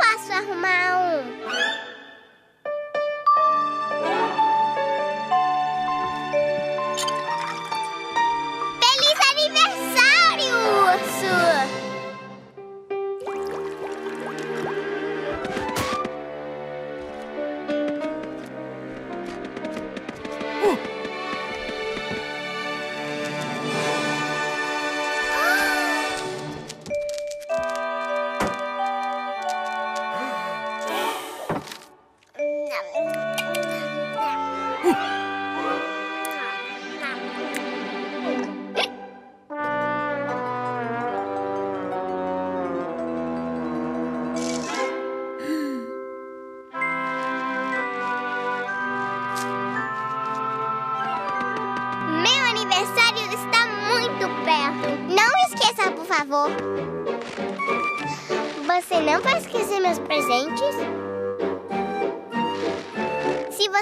posso arrumar um?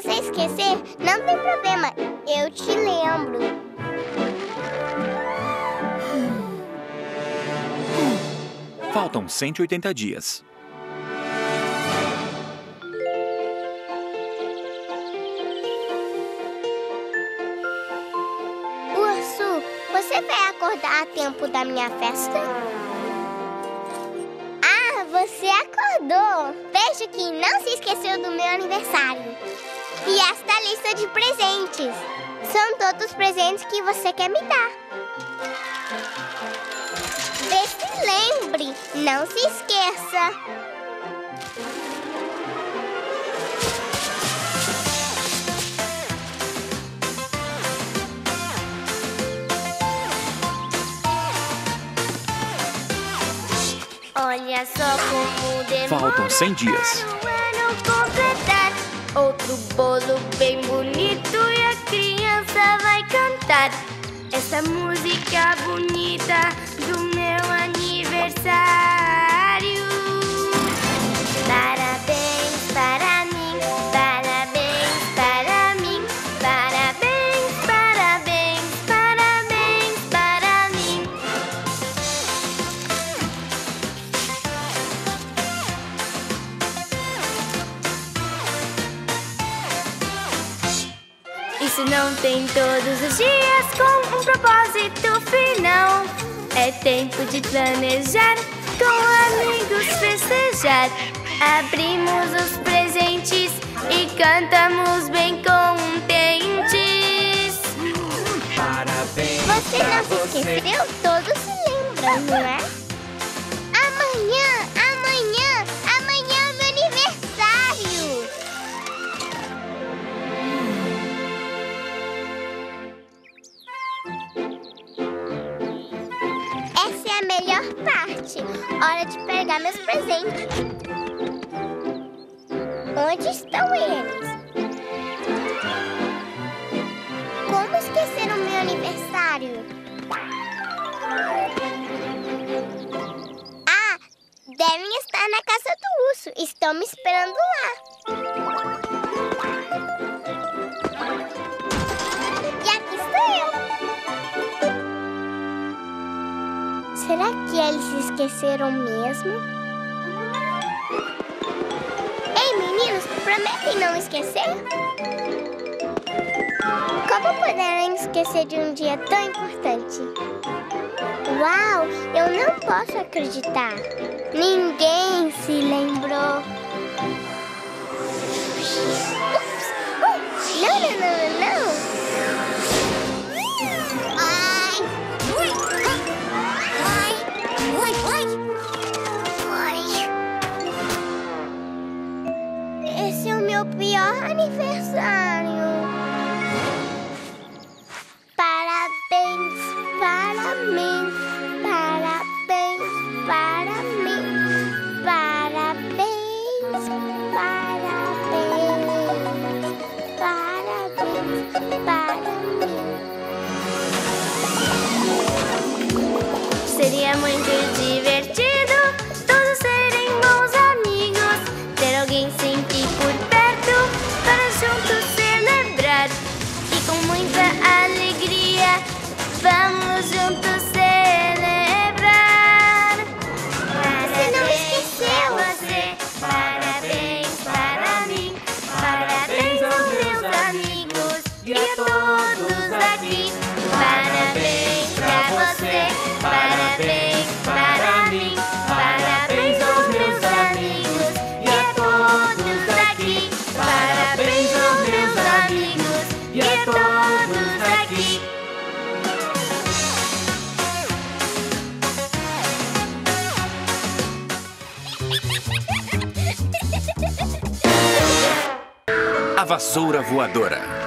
Você esquecer, não tem problema. Eu te lembro. Faltam 180 dias. Urso, você vai acordar a tempo da minha festa? Acordou! Vejo que não se esqueceu do meu aniversário. E esta lista de presentes. São todos os presentes que você quer me dar. Vê se lembre, não se esqueça. Olha só como demora Faltam 100 dias. completar. Outro bolo bem bonito e a criança vai cantar. Essa música bonita do meu aniversário. Isso não tem todos os dias com um propósito final. É tempo de planejar, com amigos festejar. Abrimos os presentes e cantamos bem contentes. Parabéns Você pra não se você. esqueceu? Todos se lembram, não é? A melhor parte. Hora de pegar meus presentes. Onde estão eles? Como esquecer o meu aniversário? Ah, devem estar na casa do urso. Estão me esperando lá. Será que eles se esqueceram mesmo? Ei, meninos, prometem não esquecer? Como poderão esquecer de um dia tão importante? Uau, eu não posso acreditar. Ninguém se lembrou. Ups! Uh, não, não, não, não, aniversário. Parabéns para mim, parabéns para mim, parabéns, parabéns, parabéns para mim. Seria muito divertido vassoura voadora.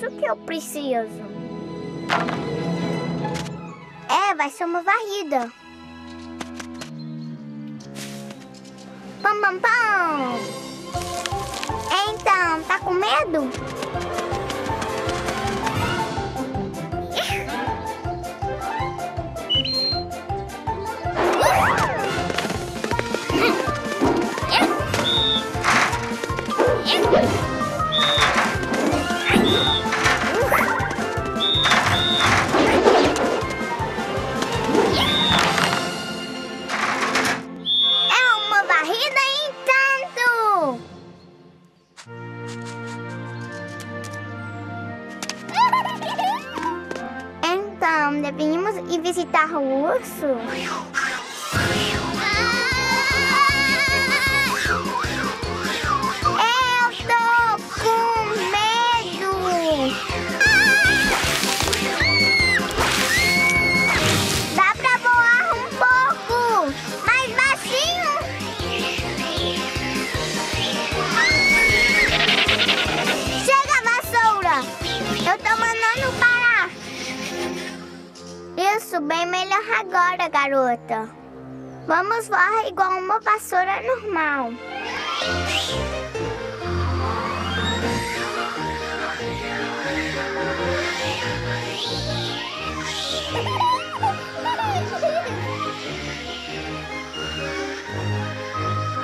Disso que eu preciso. É, vai ser uma varrida. Pam, pam, pam. Então, tá com medo? Então, deveríamos ir visitar o urso? Bem melhor agora, garota. Vamos voar igual uma vassoura normal.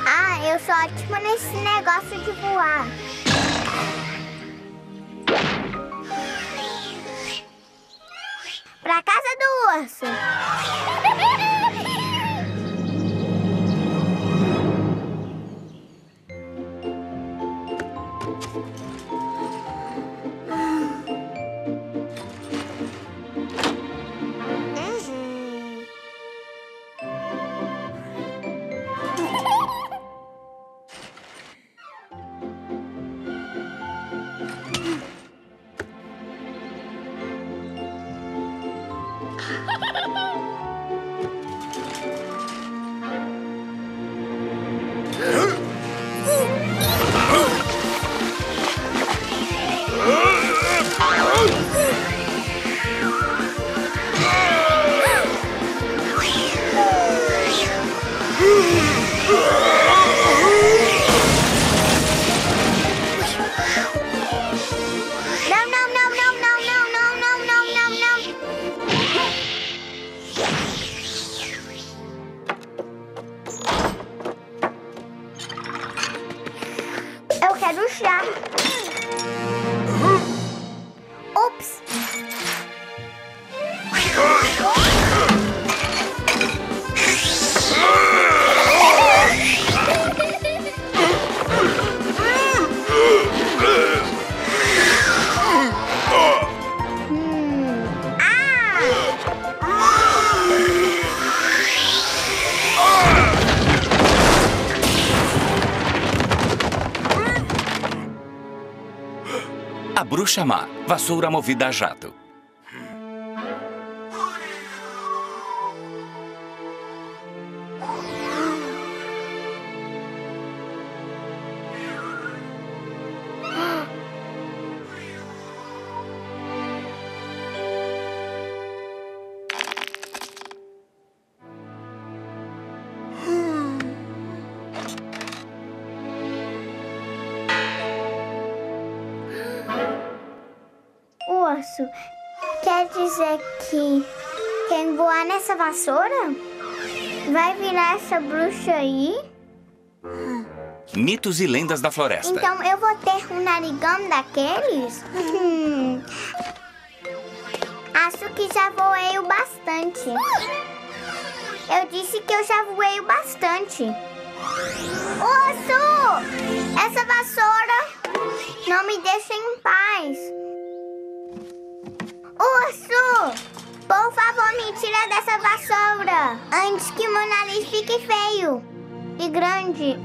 Ah, eu sou ótima nesse negócio de voar. pra casa do urso. Má, vassoura movida a jato. Urso, quer dizer que quem voar nessa vassoura vai virar essa bruxa aí? Mitos e lendas da floresta. Então eu vou ter um narigão daqueles? Hum. Acho que já voei o bastante. Eu disse que eu já voei o bastante. Urso! Por favor, me tira dessa vassoura antes que meu nariz fique feio e grande.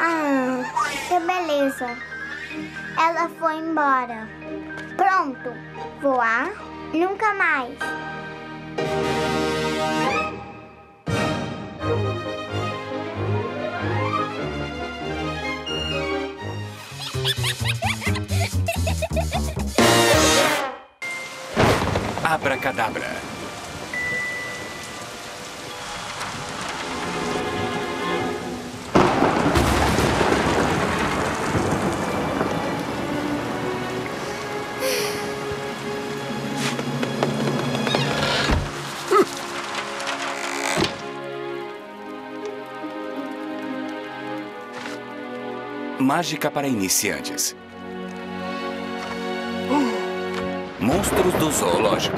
Ah, que beleza. Ela foi embora. Pronto. Voar? Nunca mais. Abracadabra. Mágica para iniciantes. Monstros do zoológico.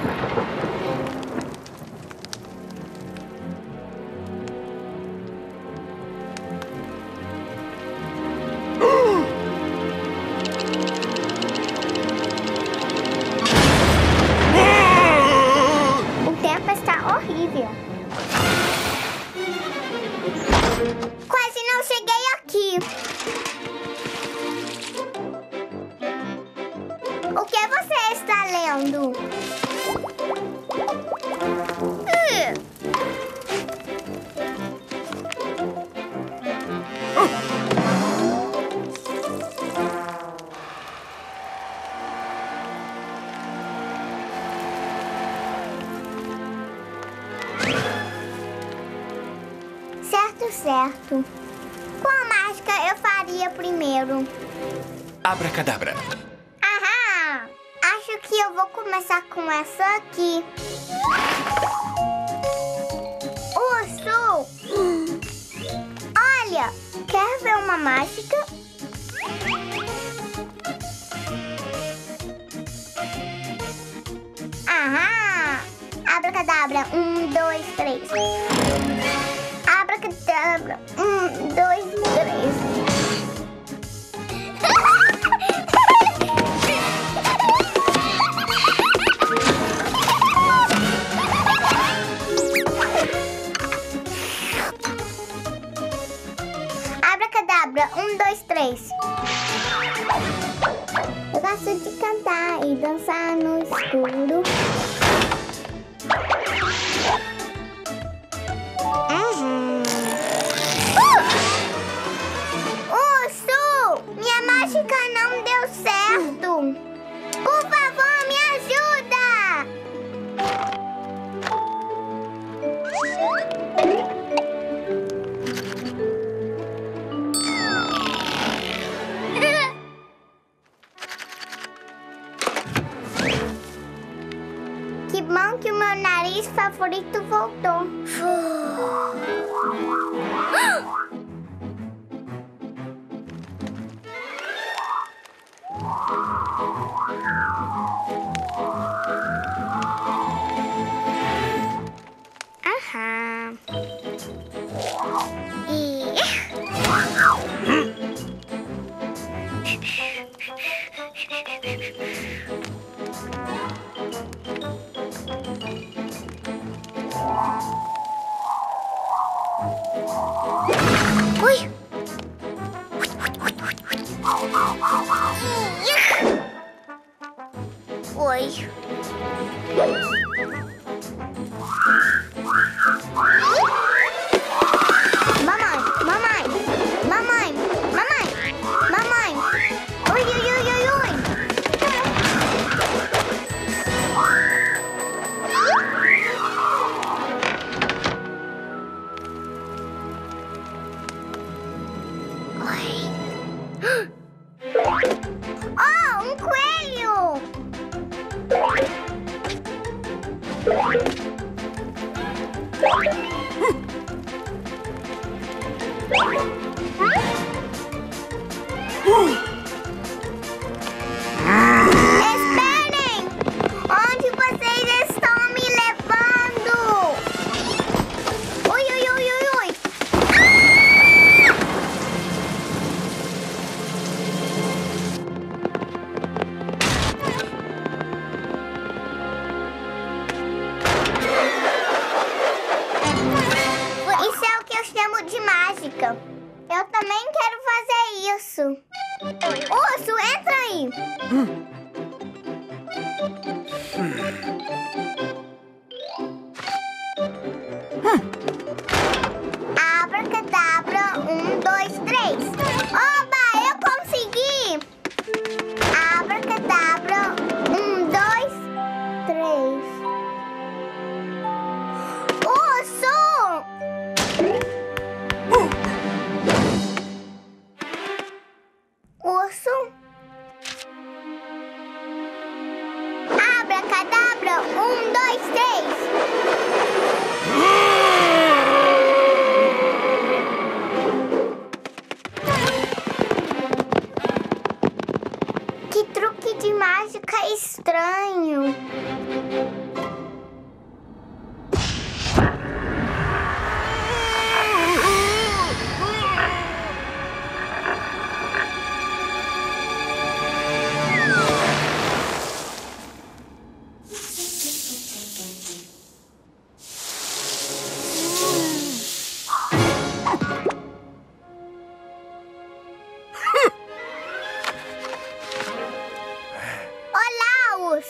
Abracadabra.